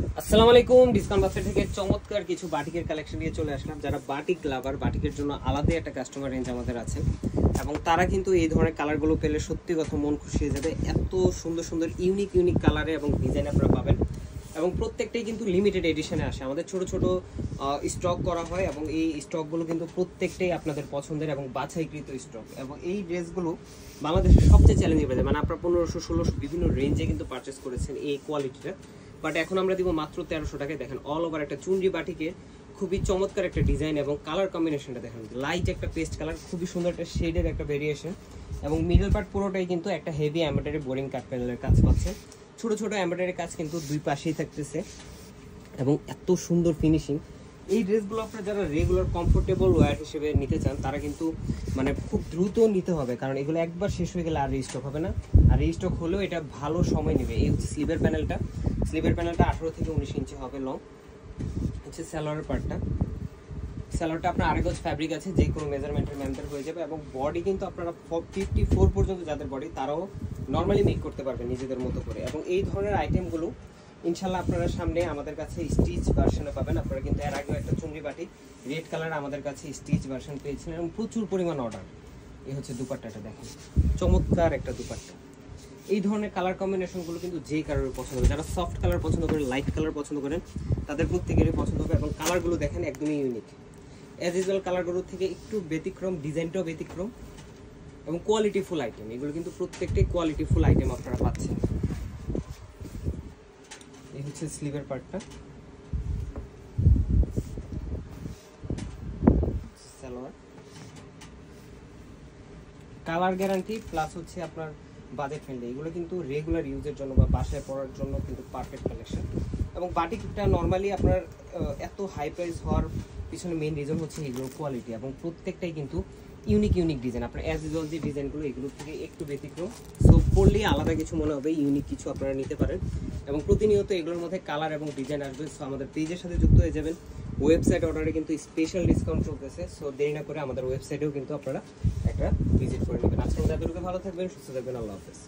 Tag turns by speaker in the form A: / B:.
A: আসসালামু আলাইকুম, discount buffet থেকে চমৎকার কিছু বাটিকের কালেকশন নিয়ে চলে আসলাম, যারা বাটিক লাভার বাটিকের জন্য আলাদা একটা কাস্টমার রেঞ্জ আমাদের আছে। এবং তারা কিন্তু এই ধরনের কালারগুলো পেলে সত্যি কথা মন খুশি হয়ে যাবে। এত সুন্দর সুন্দর ইউনিক ইউনিক কালারে এবং ডিজাইন আপনারা পাবেন। এবং প্রত্যেকটাই কিন্তু লিমিটেড এডিশনে আসে। আমাদের ছোট ছোট স্টক করা হয় এবং এই স্টকগুলো কিন্তু প্রত্যেকটাই আপনাদের পছন্দের এবং বাছাইকৃত স্টক এবং এই ড্রেসগুলো বাংলাদেশের সবচেয়ে চ্যালেঞ্জিং বাজে মানে আপনারা পনেরোশো, ষোলোশো বিভিন্ন রেঞ্জে কিন্তু পারচেস করেছেন এই কোয়ালিটিটা বাট এখন আমরা দিব মাত্র তেরোশো টাকায়। দেখেন অল ওভার একটা চুনরি বাটিকে খুবই চমৎকার একটা ডিজাইন এবং কালার কম্বিনেশনটা দেখেন। লাইট একটা পেস্ট কালার খুবই সুন্দর একটা শেডের একটা ভেরিয়েশন এবং মিডল পার্ট পুরোটাই কিন্তু একটা হেভি এমব্রয়ডারি বোরিং কাট প্যানেলের কাজ পাচ্ছে। ছোট ছোট এমব্রয়ডারি কাজ কিন্তু দুই পাশেই থাকতেছে। এবং এত সুন্দর ফিনিশিং এই ড্রেসগুলো আপনারা যারা রেগুলার কমফোর্টেবল ওয়্যার হিসেবে নিতে চান, তারা কিন্তু মানে খুব দ্রুত নিতে হবে। কারণ এগুলো একবার শেষ হয়ে গেলে আর রিস্টক হবে না। আর রিস্টক হলেও এটা ভালো সময় নেবে। এই হচ্ছে স্লিভের প্যানেলটা স্লিভের প্যানেলটা আঠেরো থেকে উনিশ ইঞ্চি হবে লং হচ্ছে স্যালোয়ারের পার্টটা স্যালোয়ারটা আপনার আরেক গজ ফ্যাব্রিক আছে, যে কোনো মেজারমেন্টের ম্যামদের হয়ে যাবে এবং বডি কিন্তু আপনারা ফিফটি ফোর পর্যন্ত যাদের বডি তারাও নর্মালি মেক করতে পারবেন নিজেদের মতো করে। এবং এই ধরনের আইটেমগুলো ইনশাল্লাহ আপনারা সামনে আমাদের কাছে স্টিচ ভার্সনে পাবেন। আপনারা কিন্তু এর বাটি রেড কালার আমাদের কাছে স্টিচ ভার্সন পেয়েছিলেন এবং প্রচুর পরিমাণ অর্ডার এই হচ্ছে দুপাট্টাটা দেখেন। চমৎকার একটা দুপাট্টা। এই ধরনের কালার কম্বিনেশনগুলো কিন্তু যে কালারের পছন্দ করে। যারা সফট কালার পছন্দ করেন লাইট কালার পছন্দ করেন, তাদের প্রত্যেকেরই পছন্দ হবে এবং কালারগুলো দেখেন একদমই ইউনিক অ্যাজ ইউজুয়াল কালারগুলোর থেকে একটু ব্যতিক্রম ডিজাইনটাও ব্যতিক্রম এবং কোয়ালিটি ফুল আইটেম এগুলো কিন্তু প্রত্যেকটাই কোয়ালিটি ফুল আইটেম আপনারা পাচ্ছেন। এই হচ্ছে স্লিভের পার্টটা সালোয়ার কালার গ্যারান্টি প্লাস হচ্ছে আপনার বাজেট ফ্রেন্ডলি এগুলো কিন্তু রেগুলার ইউজের জন্য বা বাসায় পড়ার জন্য কিন্তু পারফেক্ট কালেকশন এবং বাটিকটা নর্মালি আপনার এত হাই প্রাইস হওয়ার পিছনে মেইন রিজন হচ্ছে এগুলোর কোয়ালিটি এবং প্রত্যেকটাই কিন্তু ইউনিক ইউনিক ডিজাইন আপনার অ্যাজ ইউজুয়াল যে ডিজাইনগুলো এগুলো থেকে একটু ব্যতিক্রম। সো পড়লেই আলাদা কিছু মনে হবে ইউনিক কিছু আপনারা নিতে পারেন। এবং প্রতিনিয়ত এগুলোর মধ্যে কালার এবং ডিজাইন আসবে। সো আমাদের পেজের সাথে যুক্ত হয়ে যাবেন। ওয়েবসাইট অর্ডারে কিন্তু স্পেশাল ডিসকাউন্ট চলতেছে সো দেরি না করে আমাদের ওয়েবসাইটেও কিন্তু আপনারা একটা ভিজিট করে নেবেন। আজকে আমাদের ভালো থাকবেন, সুস্থ থাকবেন, আল্লাহ হাফেজ।